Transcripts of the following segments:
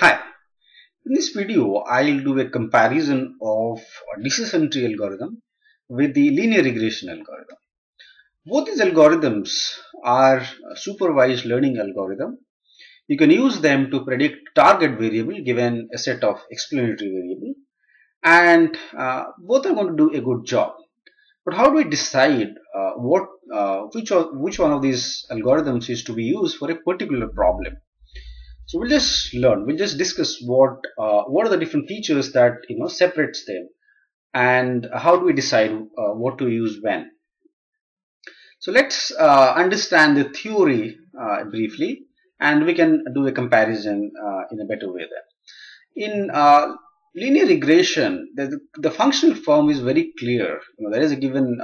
Hi, in this video I'll do a comparison of decision tree algorithm with the linear regression algorithm. Both these algorithms are supervised learning algorithm. You can use them to predict target variable given a set of explanatory variable and uh, both are going to do a good job. But how do we decide uh, what uh, which, which one of these algorithms is to be used for a particular problem? So we'll just learn, we'll just discuss what uh, what are the different features that you know separates them and how do we decide uh, what to use when. So let's uh, understand the theory uh, briefly and we can do a comparison uh, in a better way there. In uh, linear regression, the, the functional form is very clear. You know, there is a given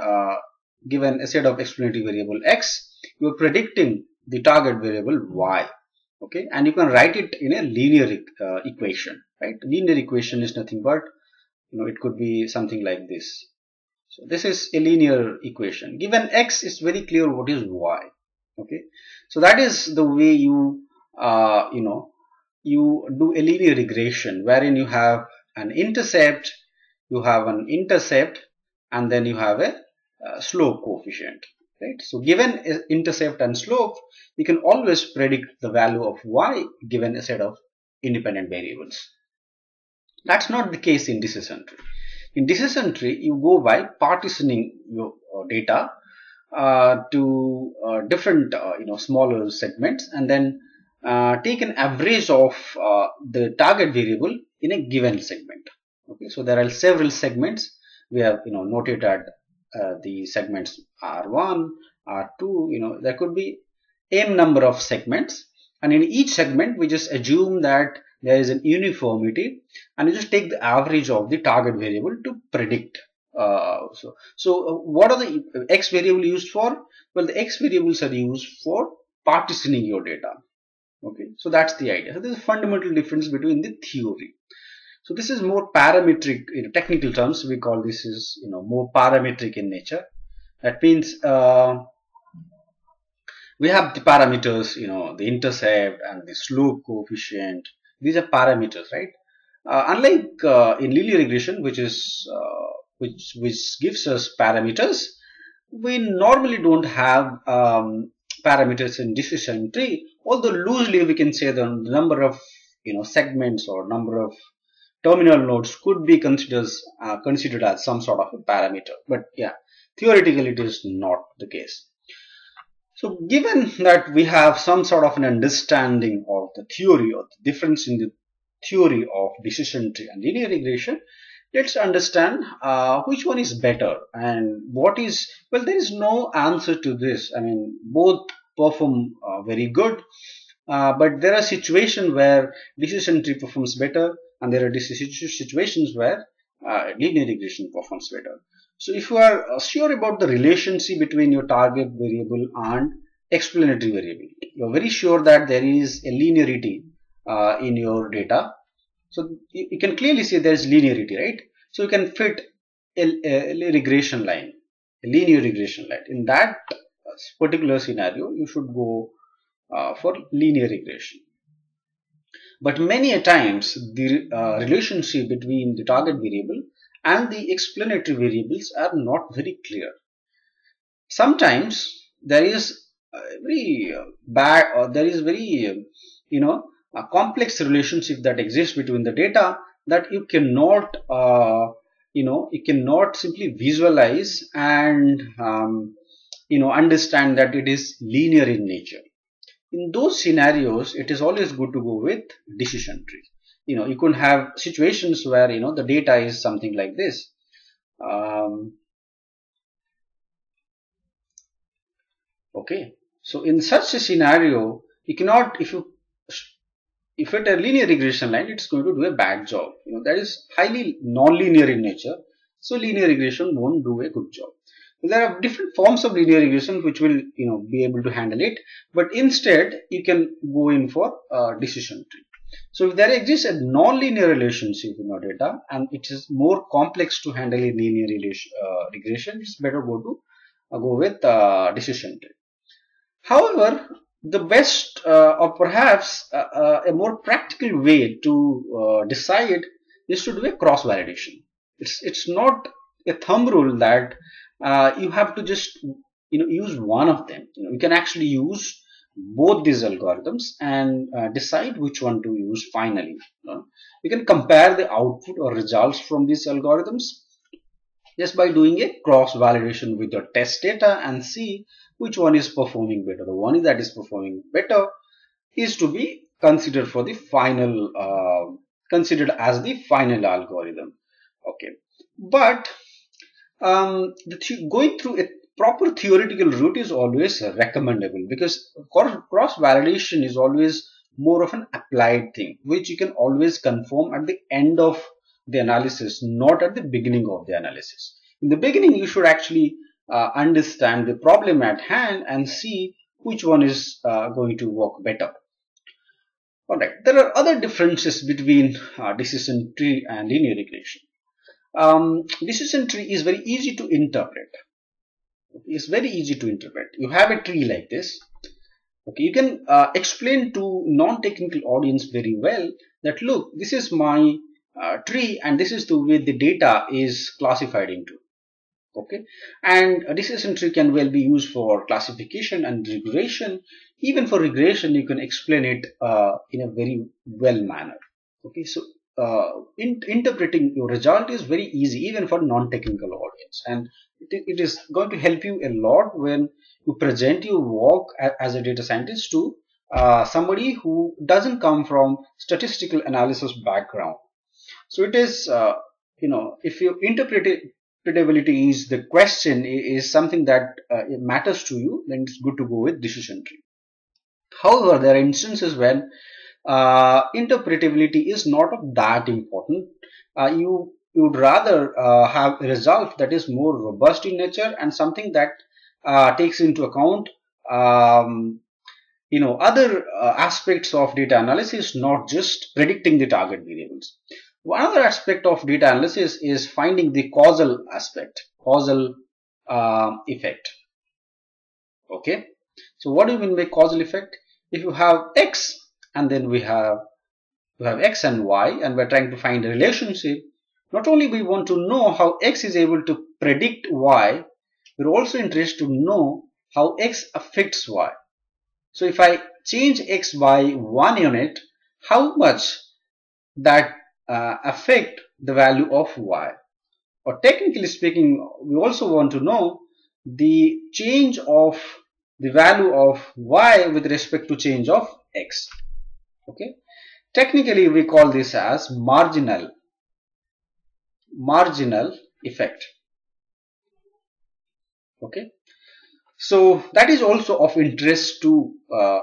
given a set of explanatory variable x, you are predicting the target variable y okay? And you can write it in a linear uh, equation right? Linear equation is nothing but you know it could be something like this. So this is a linear equation. Given x is very clear what is y. Okay? So that is the way you uh, you know you do a linear regression wherein you have an intercept you have an intercept and then you have a, a slope coefficient right? So given intercept and slope you can always predict the value of y given a set of independent variables. That's not the case in decision tree. In decision tree you go by partitioning your uh, data uh, to uh, different uh, you know smaller segments and then uh, take an average of uh, the target variable in a given segment. Okay? So there are several segments we have you know noted at uh, the segments R1, R2, you know, there could be m number of segments. And in each segment we just assume that there is an uniformity. And you just take the average of the target variable to predict uh, so so uh, what are the x variable used for? Well the x variables are used for partitioning your data. Okay so that's the idea. So there's a fundamental difference between the theory so this is more parametric in technical terms. We call this is you know more parametric in nature. That means uh, we have the parameters, you know, the intercept and the slope coefficient. These are parameters, right? Uh, unlike uh, in linear regression, which is uh, which which gives us parameters, we normally don't have um, parameters in decision tree. Although loosely we can say the number of you know segments or number of terminal nodes could be considered uh, considered as some sort of a parameter but yeah theoretically it is not the case. So given that we have some sort of an understanding of the theory or the difference in the theory of decision tree and linear regression let's understand uh, which one is better and what is well there is no answer to this. I mean both perform uh, very good uh, but there are situations where decision tree performs better and there are situations where uh, linear regression performs better. So if you are uh, sure about the relationship between your target variable and explanatory variable, you are very sure that there is a linearity uh, in your data. So you, can clearly see there is linearity, right? So you can fit a, a regression line, a linear regression line. In that particular scenario, you should go uh, for linear regression. But many a times the uh, relationship between the target variable and the explanatory variables are not very clear. Sometimes there is very uh, bad or there is very you know a complex relationship that exists between the data that you cannot uh, you know you cannot simply visualize and um, you know understand that it is linear in nature in those scenarios it is always good to go with decision tree you know you can have situations where you know the data is something like this. Um, okay. So in such a scenario you cannot if you if it a linear regression line it's going to do a bad job. You know that is highly non-linear in nature. So linear regression won't do a good job there are different forms of linear regression which will you know be able to handle it but instead you can go in for a decision tree so if there exists a non-linear relationship in your data and it is more complex to handle in linear relation, uh, regression it's better go to uh, go with uh, decision tree however the best uh, or perhaps uh, a more practical way to decide is to do a cross validation. It's it's not a thumb rule that uh, you have to just you know use one of them. You, know, you can actually use both these algorithms and uh, decide which one to use finally. You, know. you can compare the output or results from these algorithms just by doing a cross validation with your test data and see which one is performing better. The one that is performing better is to be considered for the final, uh, considered as the final algorithm. Okay, but um, th going through a proper theoretical route is always recommendable because cross validation is always more of an applied thing which you can always confirm at the end of the analysis not at the beginning of the analysis in the beginning you should actually uh, understand the problem at hand and see which one is uh, going to work better. Alright, there are other differences between uh, decision tree and linear regression. Um, decision tree is very easy to interpret. It's very easy to interpret. You have a tree like this. Okay, you can uh, explain to non-technical audience very well that look, this is my uh, tree and this is the way the data is classified into okay and a decision tree can well be used for classification and regression even for regression you can explain it uh, in a very well manner okay so uh, in, interpreting your result is very easy even for non-technical audience and it, it is going to help you a lot when you present your work as a data scientist to uh, somebody who doesn't come from statistical analysis background so it is uh, you know if your interpretability is the question is something that uh, matters to you, then it's good to go with decision tree. However, there are instances when uh, interpretability is not that important. Uh, you would rather uh, have a result that is more robust in nature and something that uh, takes into account um, you know other uh, aspects of data analysis, not just predicting the target variables. One other aspect of data analysis is finding the causal aspect, causal uh, effect. Okay. So what do you mean by causal effect? If you have X and then we have we have X and Y and we're trying to find a relationship, not only we want to know how X is able to predict Y, we're also interested to know how X affects Y. So if I change X by one unit, how much that uh, affect the value of y. Or technically speaking, we also want to know the change of the value of y with respect to change of x. Okay. Technically, we call this as marginal marginal effect. Okay. So that is also of interest to uh,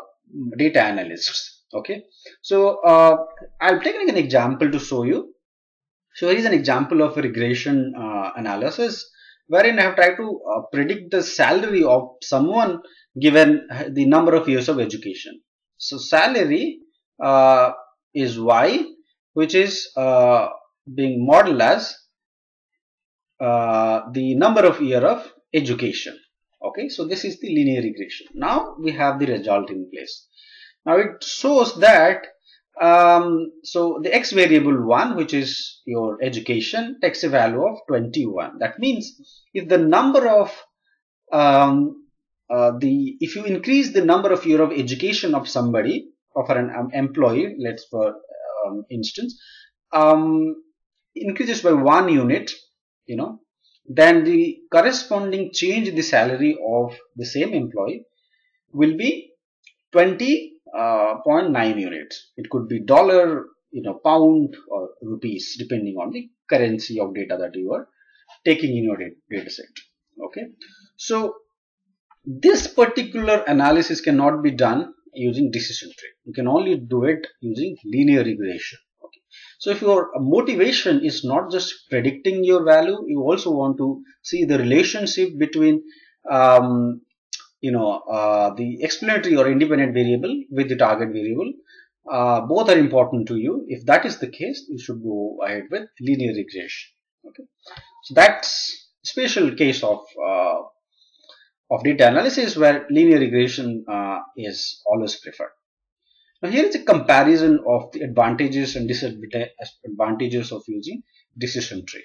data analysts okay so uh, I'll take an example to show you so here is an example of a regression uh, analysis wherein I have tried to uh, predict the salary of someone given the number of years of education so salary uh, is y which is uh, being modeled as uh, the number of year of education. Okay so this is the linear regression. Now we have the result in place. Now it shows that um, so the x variable 1 which is your education takes a value of 21. That means if the number of um, uh, the if you increase the number of year of education of somebody of an um, employee let's for um, instance um, increases by one unit you know then the corresponding change in the salary of the same employee will be 20.9 uh, units. It could be dollar, you know, pound or rupees, depending on the currency of data that you are taking in your data set. Okay. So this particular analysis cannot be done using decision tree. You can only do it using linear regression. Okay. So if your motivation is not just predicting your value, you also want to see the relationship between um, you know uh, the explanatory or independent variable with the target variable uh, both are important to you if that is the case you should go ahead with linear regression okay so that's special case of uh, of data analysis where linear regression uh, is always preferred. Now here is a comparison of the advantages and disadvantages of using decision tree.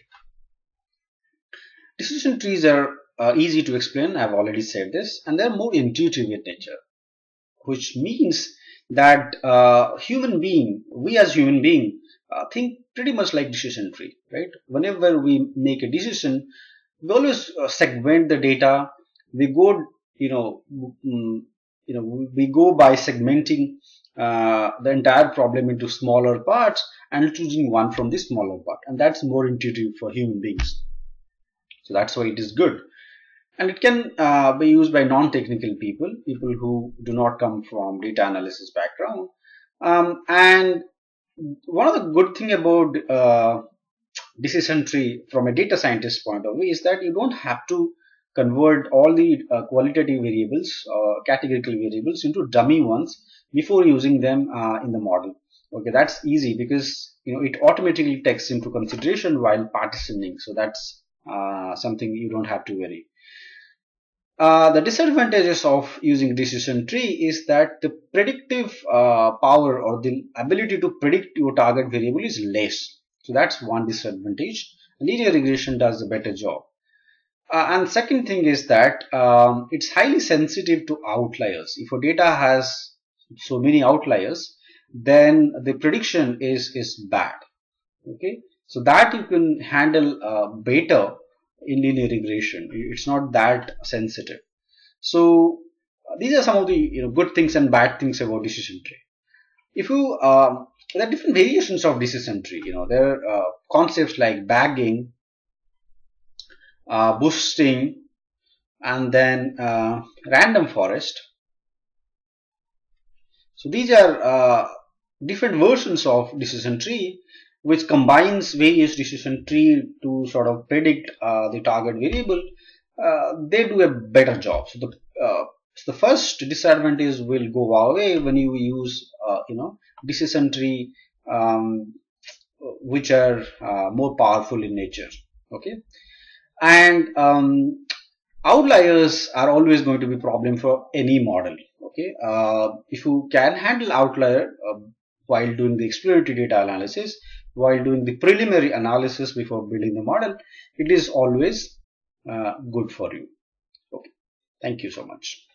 Decision trees are uh, easy to explain, I've already said this, and they're more intuitive in nature, which means that uh, human being, we as human being, uh, think pretty much like decision tree, right? Whenever we make a decision, we always uh, segment the data. We go, you know, mm, you know, we go by segmenting uh, the entire problem into smaller parts and choosing one from the smaller part, and that's more intuitive for human beings. So that's why it is good. And it can uh, be used by non-technical people, people who do not come from data analysis background. Um, and one of the good thing about uh, decision tree from a data scientist point of view is that you don't have to convert all the uh, qualitative variables or uh, categorical variables into dummy ones before using them uh, in the model. Okay, that's easy because you know it automatically takes into consideration while partitioning. So that's uh, something you don't have to worry. Uh, the disadvantages of using decision tree is that the predictive uh, power or the ability to predict your target variable is less. So that's one disadvantage. Linear regression does a better job. Uh, and second thing is that um, it's highly sensitive to outliers. If your data has so many outliers, then the prediction is, is bad. Okay. So that you can handle uh, better in linear regression. It's not that sensitive. So uh, these are some of the you know good things and bad things about decision tree. If you uh, there are different variations of decision tree. You know there are uh, concepts like bagging, uh, boosting, and then uh, random forest. So these are uh, different versions of decision tree which combines various decision tree to sort of predict uh, the target variable, uh, they do a better job. So the uh, so the first disadvantage will go away when you use you know decision tree um, which are more powerful in nature. Okay, and um, outliers are always going to be problem for any model. Okay, uh, if you can handle outlier while doing the exploratory data analysis, while doing the preliminary analysis before building the model, it is always uh, good for you. Okay. Thank you so much.